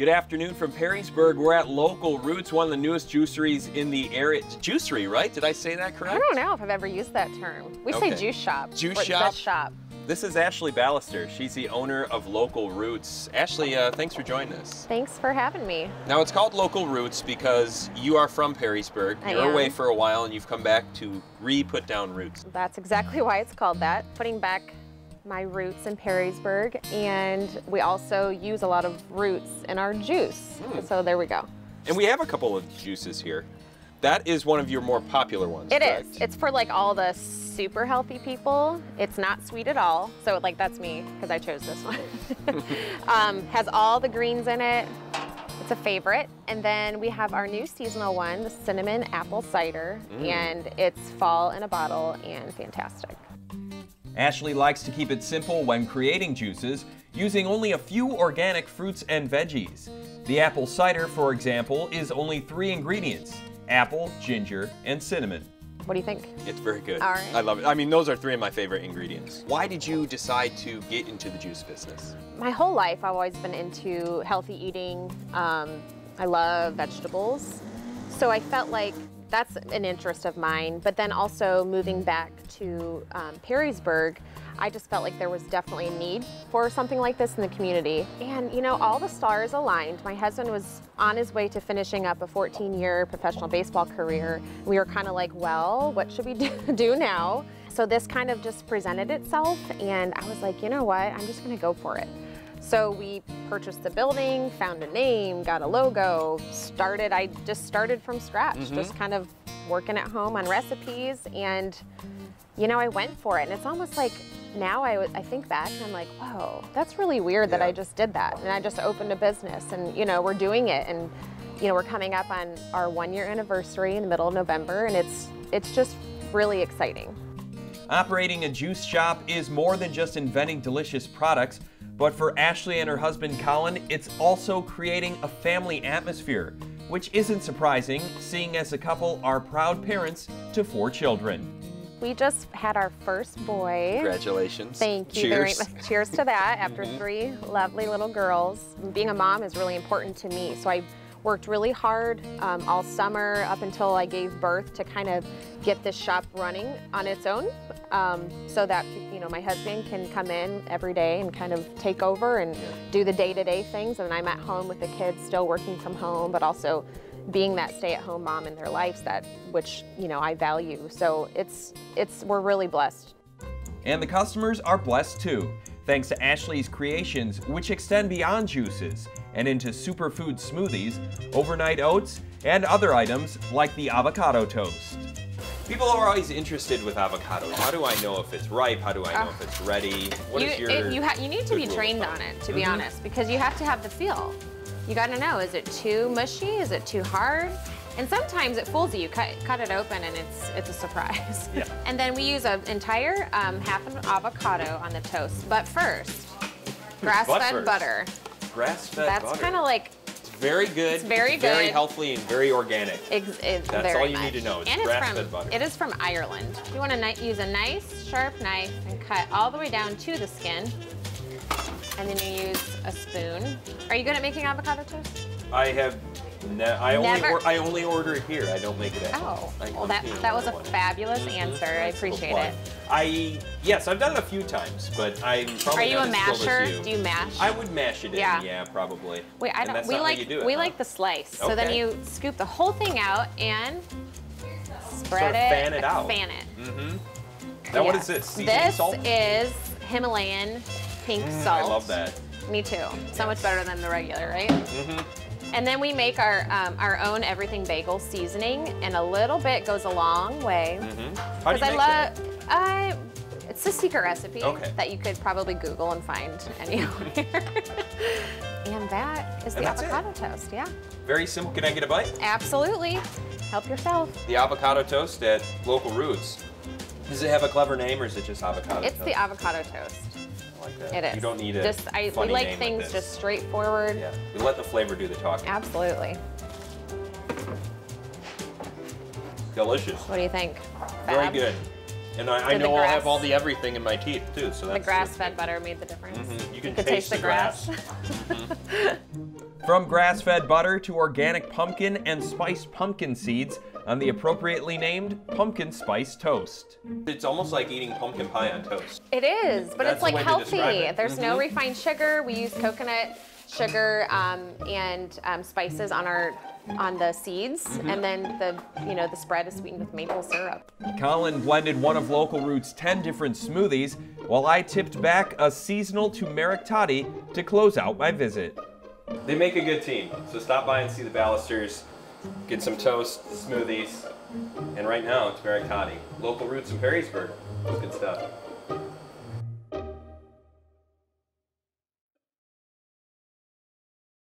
Good afternoon from Perrysburg. We're at Local Roots, one of the newest juiceries in the area. Juicery, right? Did I say that correct? I don't know if I've ever used that term. We Okay. say juice shop. Juice shop? shop. This is Ashley Balester. She's the owner of Local Roots. Ashley, uh, thanks for joining us. Thanks for having me. Now, it's called Local Roots because you are from Perrysburg. I You're am. away for a while and you've come back to re-put down roots. That's exactly why it's called that. Putting back my roots in Perrysburg, and we also use a lot of roots in our juice. Hmm. So there we go. And we have a couple of juices here. That is one of your more popular ones, It correct? is. It's for like all the super healthy people. It's not sweet at all. So like that's me because I chose this one. um, has all the greens in it. It's a favorite. And then we have our new seasonal one, the cinnamon apple cider, Mm. and it's fall in a bottle and fantastic. Ashley likes to keep it simple when creating juices, using only a few organic fruits and veggies. The apple cider, for example, is only three ingredients apple, ginger, and cinnamon. What do you think? It's very good. All right. I love it. I mean, those are three of my favorite ingredients. Why did you decide to get into the juice business? My whole life, I've always been into healthy eating. Um, I love vegetables. So I felt like that's an interest of mine. But then also moving back to um, Perrysburg, I just felt like there was definitely a need for something like this in the community. And you know, all the stars aligned. My husband was on his way to finishing up a 14 year professional baseball career. We were kind of like, well, what should we do, do now? So this kind of just presented itself, and I was like, you know what, I'm just gonna go for it. So we purchased the building, found a name, got a logo, started, I just started from scratch, mm-hmm. just kind of working at home on recipes, and you know, I went for it. And it's almost like now I, I think back and I'm like, whoa, that's really weird that I just did that. And I just opened a business and, you know, we're doing it. And, you know, we're coming up on our one year anniversary in the middle of November. And it's, it's just really exciting. Operating a juice shop is more than just inventing delicious products, but for Ashley and her husband Collin, it's also creating a family atmosphere, which isn't surprising, seeing as the couple are proud parents to four children. We just had our first boy. Congratulations. Thank you very. Cheers to that. After three lovely little girls, being a mom is really important to me. So I worked really hard um, all summer up until I gave birth to kind of get this shop running on its own, um, so that you know my husband can come in every day and kind of take over and do the day-to-day things, and I'm at home with the kids, still working from home, but also being that stay-at-home mom in their lives that which you know I value. So it's it's we're really blessed. And the customers are blessed too, thanks to Ashley's creations, which extend beyond juices and into superfood smoothies, overnight oats, and other items like the avocado toast. People are always interested with avocados. How do I know if it's ripe? How do I know if it's ready? What you, is your it- you, you need to be trained on it, to be Mhm. honest, because you have to have the feel. You got to know: is it too mushy? Is it too hard? And sometimes it fools you. You cut, cut it open, and it's it's a surprise. Yeah. and then we use an entire um, half an avocado on the toast. But first, grass-fed butter. Grass-fed butter. That's kind of like very good. It's very Very good. healthy and very organic. It's That's very all you need to know. It's and it's grass-fed from, butter. It is from Ireland. You want to use a nice sharp knife and cut all the way down to the skin. And then you use a spoon. Are you good at making avocado toast? I have. Ne- I only Never- or- I only order it here. I don't make it at home. Oh, I well that that was a fabulous Mhm. answer. I appreciate it. I yes, I've done it a few times, but I'm Are probably you not a as skilled masher? as you. Do you mash? I would mash it Yeah. in, yeah, probably. Wait, I And don't. that's we not how like you do it, we huh? like the slice. So then Okay. you scoop the whole thing out and spread Sort of it. fan it out. Fan it. Mm-hmm. Now what is this? Seasoning This salt? is Himalayan pink Mm, salt. I love that. Me too. So much better than the regular, right? Mm-hmm. And then we make our um, our own everything bagel seasoning, and a little bit goes a long way. Mm-hmm. How do you I make love, that? I, it's a secret recipe Okay. that you could probably Google and find anywhere. and that is the that's it. avocado toast. Yeah, Very simple. Can I get a bite? absolutely. Help yourself. The avocado toast at Local Roots. Does it have a clever name or is it just avocado toast? It's toast? the avocado toast. I like that. It is. You don't need a Just I, we like things this. just straightforward. Yeah, you let the flavor do the talking. Absolutely. Delicious. What do you think? Very good. And I, I Did the know I'll have all the everything in my teeth too, so that's The grass-fed butter made the difference. Mhm. You can could taste the grass. From grass fed butter to organic pumpkin and spiced pumpkin seeds on the appropriately named pumpkin spice toast. It's almost like eating pumpkin pie on toast. It is, but That's it's like way healthy. it. There's no Mhm. refined sugar. We use coconut sugar um, and um, spices on our on the seeds, Mm-hmm. and then the you know the spread is sweetened with maple syrup. Collin blended one of Local Root's 10 different smoothies, while I tipped back a seasonal turmeric toddy to close out my visit. They make a good team, so stop by and see the Balesters, get some toast, smoothies, and right now it's Merrick Toddy. Local roots in Perrysburg. Good stuff.